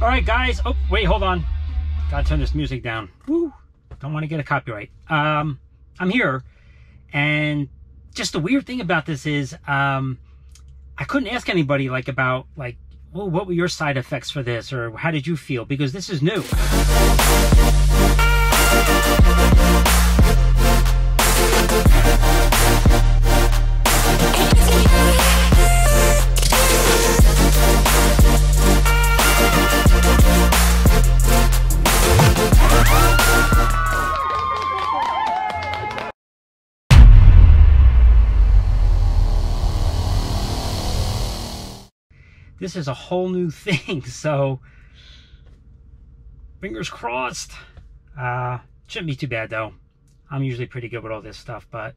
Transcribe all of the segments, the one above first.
All right, guys. Oh, wait, hold on. Gotta turn this music down. Woo. Don't want to get a copyright. Um, I'm here, and just the weird thing about this is, um, I couldn't ask anybody like about like, well, what were your side effects for this, or how did you feel? Because this is new. This is a whole new thing. So fingers crossed. Uh, shouldn't be too bad though. I'm usually pretty good with all this stuff, but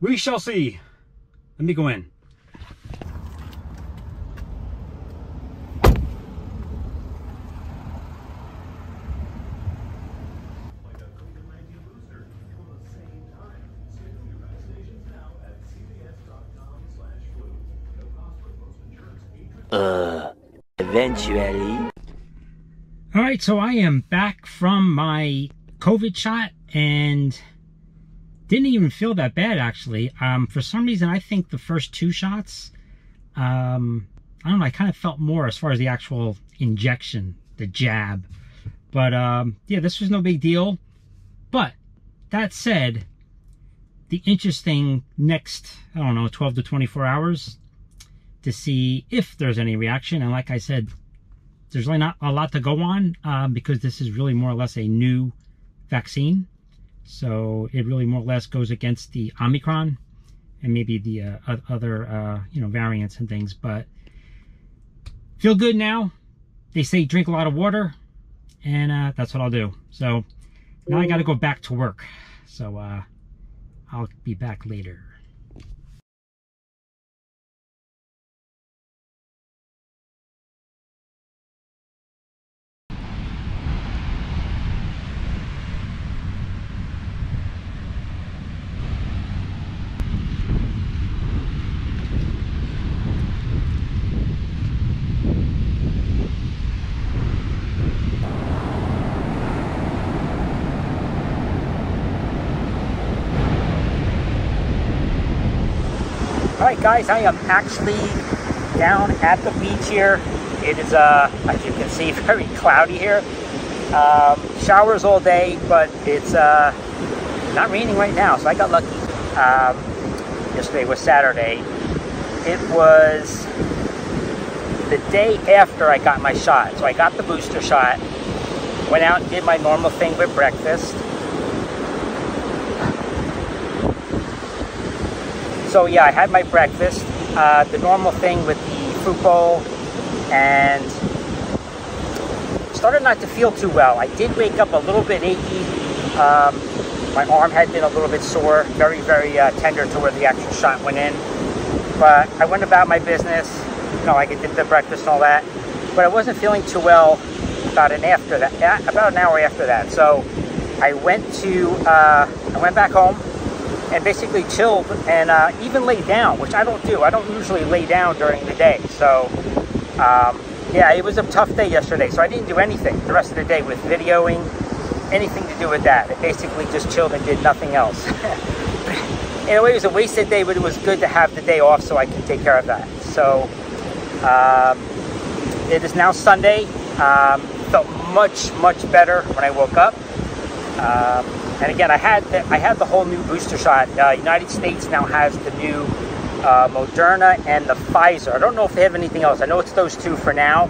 we shall see. Let me go in. Uh, eventually. All right, so I am back from my COVID shot and didn't even feel that bad actually. Um, for some reason, I think the first two shots, um, I don't know, I kind of felt more as far as the actual injection, the jab. But um, yeah, this was no big deal. But that said, the interesting next, I don't know, 12 to 24 hours to see if there's any reaction. And like I said, there's really not a lot to go on um, because this is really more or less a new vaccine. So it really more or less goes against the Omicron and maybe the uh, other, uh, you know, variants and things. But feel good now. They say drink a lot of water and uh, that's what I'll do. So now I got to go back to work. So uh, I'll be back later. Alright guys, I am actually down at the beach here. It is, uh, as you can see, very cloudy here. Um, showers all day, but it's uh, not raining right now, so I got lucky. Um, yesterday was Saturday. It was the day after I got my shot. So I got the booster shot, went out and did my normal thing with breakfast. So yeah, I had my breakfast, uh, the normal thing with the fruit bowl, and started not to feel too well. I did wake up a little bit achy. Um, my arm had been a little bit sore, very, very uh, tender to where the actual shot went in. But I went about my business, you know, I did the breakfast and all that. But I wasn't feeling too well about an after that, about an hour after that. So I went to, uh, I went back home, and basically chilled and uh, even laid down, which I don't do. I don't usually lay down during the day. So, um, yeah, it was a tough day yesterday. So I didn't do anything the rest of the day with videoing, anything to do with that. I basically just chilled and did nothing else. In a way, it was a wasted day, but it was good to have the day off so I can take care of that. So, um, it is now Sunday. Um, felt much, much better when I woke up. Um, and again, I had the, I had the whole new booster shot. Uh, United States now has the new uh, Moderna and the Pfizer. I don't know if they have anything else. I know it's those two for now.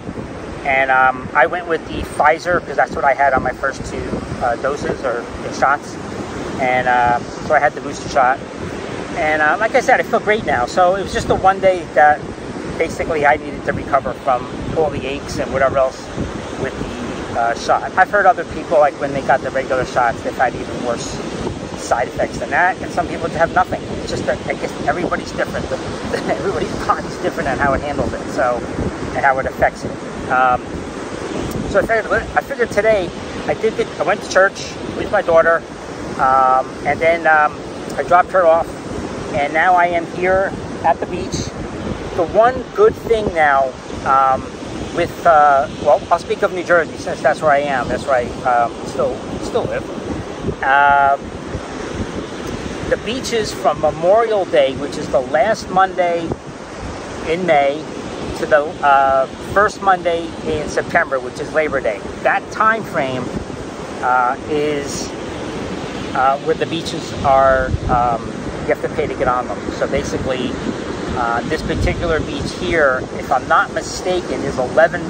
And um, I went with the Pfizer because that's what I had on my first two uh, doses or shots. And uh, so I had the booster shot. And uh, like I said, I feel great now. So it was just the one day that basically I needed to recover from all the aches and whatever else uh, shot. I've heard other people, like when they got the regular shots, they've had even worse side effects than that, and some people have nothing. It's just that I guess everybody's different. everybody's body's different and how it handles it, so and how it affects it. Um, so I figured, I figured today I did get, I went to church with my daughter, um, and then um, I dropped her off, and now I am here at the beach. The one good thing now um, with, uh, well, I'll speak of New Jersey since that's where I am. That's where I um, still, still live. Uh, the beaches from Memorial Day, which is the last Monday in May, to the uh, first Monday in September, which is Labor Day. That time frame uh, is uh, where the beaches are, um, you have to pay to get on them. So basically, uh, this particular beach here, if I'm not mistaken, is $11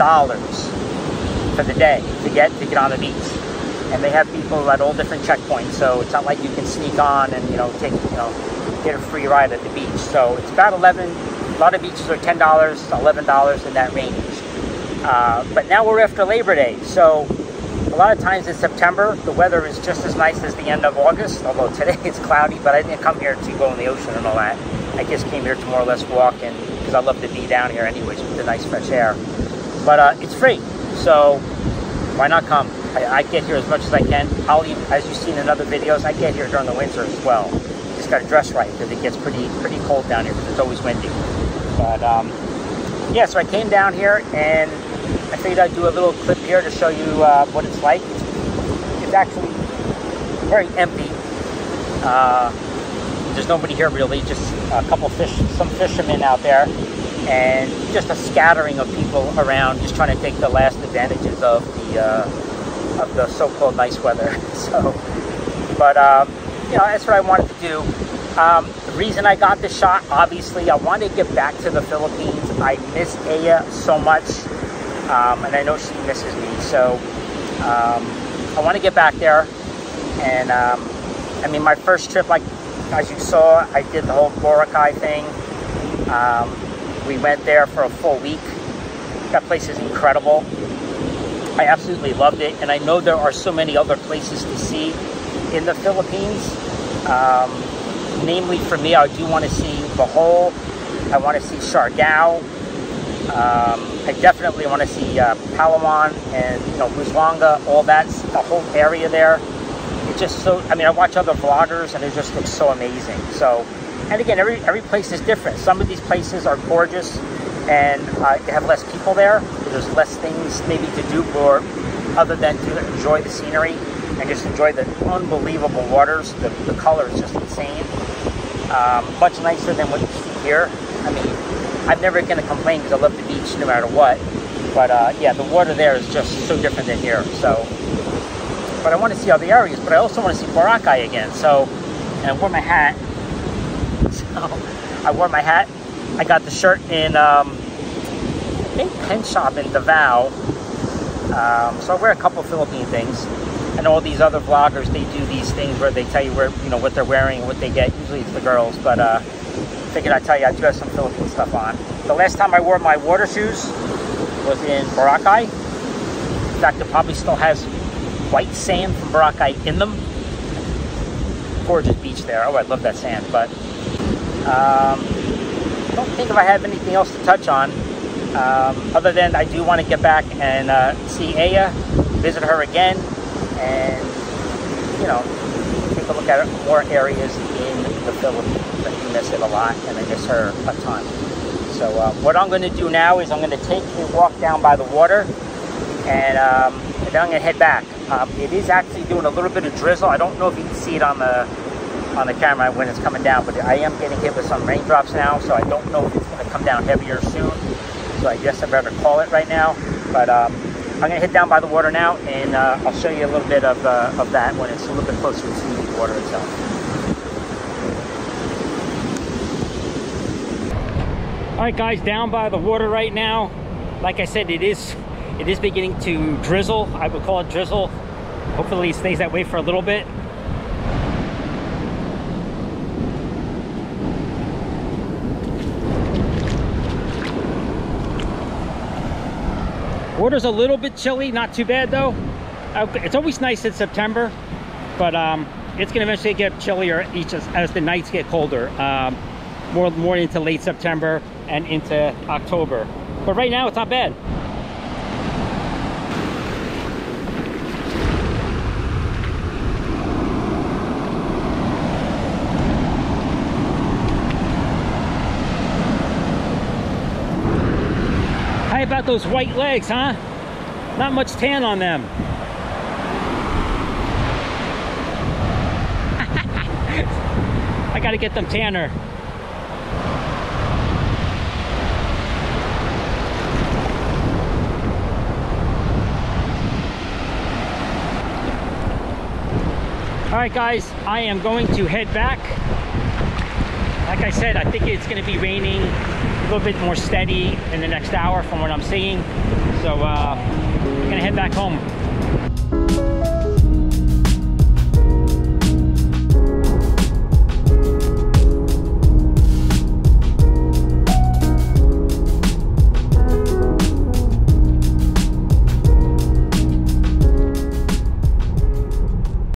for the day to get to get on the beach. And they have people at all different checkpoints, so it's not like you can sneak on and you know take you know get a free ride at the beach. So it's about 11. A lot of beaches are $10, $11 in that range. Uh, but now we're after Labor Day, so a lot of times in September, the weather is just as nice as the end of August, although today it's cloudy, but I didn't come here to go in the ocean and all that. I just came here to more or less walk, and because I love to be down here anyways with the nice fresh air. But uh, it's free, so why not come? I, I, get here as much as I can. I'll even, as you've seen in other videos, I get here during the winter as well. Just got to dress right because it gets pretty pretty cold down here because it's always windy. But um, yeah, so I came down here and I figured I'd do a little clip here to show you uh, what it's like. It's, it's actually very empty. Uh, there's nobody here really, just a couple fish, some fishermen out there, and just a scattering of people around, just trying to take the last advantages of the uh, of the so-called nice weather. so, but um, you know, that's what I wanted to do. Um, the reason I got the shot, obviously, I wanted to get back to the Philippines. I miss Eah so much, um, and I know she misses me. So um, I want to get back there. And um, I mean, my first trip, like as you saw, I did the whole Boracay thing. Um, we went there for a full week. That place is incredible. I absolutely loved it, and I know there are so many other places to see in the Philippines. Um, namely, for me, I do want to see Bohol. I want to see Siargao. Um, I definitely want to see uh, Palawan and you know Busuanga, all that, the whole area there just so, I mean, I watch other vloggers and it just looks so amazing. So, and again, every, every place is different. Some of these places are gorgeous and uh, they have less people there. There's less things maybe to do or other than to enjoy the scenery and just enjoy the unbelievable waters. The, the color is just insane. Um, much nicer than what you see here. I mean, I'm never going to complain because I love the beach no matter what. But uh, yeah, the water there is just so different than here. So but I want to see other areas, but I also want to see Boracay again. So, and I wore my hat. So, I wore my hat. I got the shirt in, um, I think, Penshoppe in Davao. Um, so I wear a couple Philippine things. And all these other vloggers, they do these things where they tell you where, you know, what they're wearing, what they get. Usually it's the girls, but uh, figured I'd tell you I do have some Philippine stuff on. The last time I wore my water shoes was in Boracay. In fact, it probably still has white sand from Boracay in them. Gorgeous beach there. Oh, I love that sand. But um, I don't think if I have anything else to touch on. Um, other than I do want to get back and uh, see Eah, visit her again, and you know, take a look at more areas in the Philippines. I do miss it a lot, and I miss her a ton. So uh, what I'm going to do now is I'm going to take a walk down by the water, and, um, and then I'm going to head back. Um, it is actually doing a little bit of drizzle. I don't know if you can see it on the on the camera when it's coming down, but I am getting hit with some raindrops now, so I don't know if it's going to come down heavier soon. So I guess I better call it right now. But um, I'm going to hit down by the water now, and uh, I'll show you a little bit of, uh, of that when it's a little bit closer to the water itself. All right, guys, down by the water right now. Like I said, it is it is beginning to drizzle. I would call it drizzle. Hopefully it stays that way for a little bit. Water's a little bit chilly, not too bad though. It's always nice in September, but um, it's gonna eventually get chillier each as, as the nights get colder. Um, more, more into late September and into October. But right now it's not bad. About those white legs, huh? Not much tan on them. I gotta get them tanner. All right, guys, I am going to head back. Like I said, I think it's to be raining little bit more steady in the next hour from what I'm seeing. So uh, we're to head back home.